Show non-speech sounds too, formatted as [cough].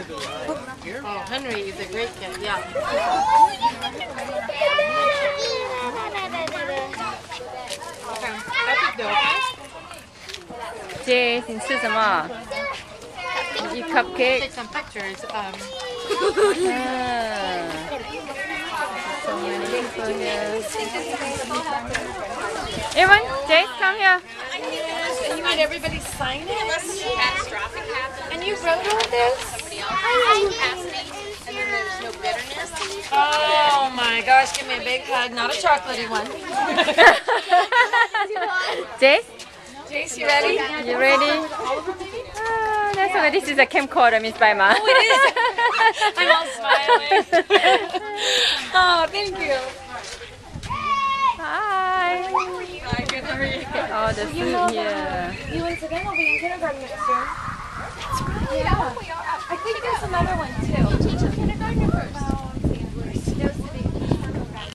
Oh, Henry is a great kid, yeah. Jay and Susan Ma. You cupcake. Take some pictures. Um. Yeah. Everyone, Jay, come here. And you made everybody sign it? Unless catastrophic happens. And you wrote all this? Somebody else has capacity, and then there's no bitterness. Oh my gosh, give me a big hug. Not a chocolatey one. [laughs] Jay, Jace, you ready? you ready? Oh, that's okay. This is a camcorder, Miss Baima. Oh, it is. [laughs] I'm all smiling. [laughs] oh, thank you. Hi. Hi, good, how are you? Oh, the food here. You once again will be in kindergarten next year. Yeah. I think there's another one